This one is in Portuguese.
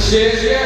seja